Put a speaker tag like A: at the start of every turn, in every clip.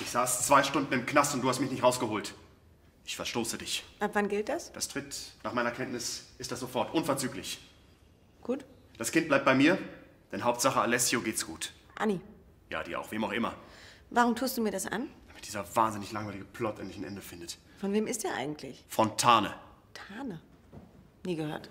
A: Ich saß zwei Stunden im Knast und du hast mich nicht rausgeholt. Ich verstoße dich.
B: Ab wann gilt das?
A: Das tritt, nach meiner Kenntnis, ist das sofort, unverzüglich.
B: Gut.
A: Das Kind bleibt bei mir, denn Hauptsache Alessio geht's gut.
B: Anni,
A: Ja, die auch, wem auch immer.
B: warum tust du mir das an?
A: Damit dieser wahnsinnig langweilige Plot endlich ein Ende findet.
B: Von wem ist der eigentlich?
A: Fontane.
B: Tane. Nie gehört.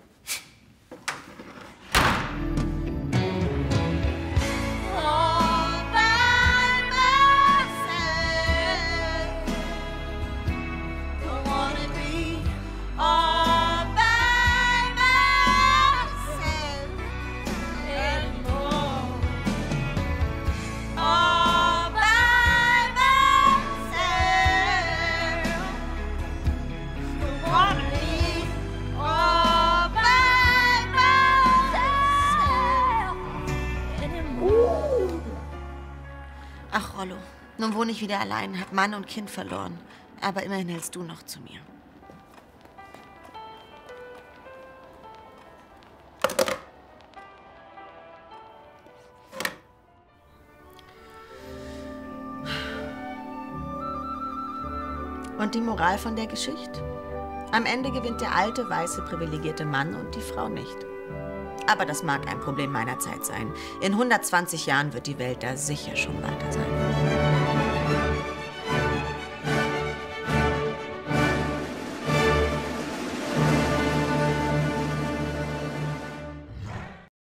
B: Ach, Rollo, nun wohne ich wieder allein, hab Mann und Kind verloren. Aber immerhin hältst du noch zu mir. Und die Moral von der Geschichte? Am Ende gewinnt der alte, weiße, privilegierte Mann und die Frau nicht. Aber das mag ein Problem meiner Zeit sein. In 120 Jahren wird die Welt da sicher schon weiter sein.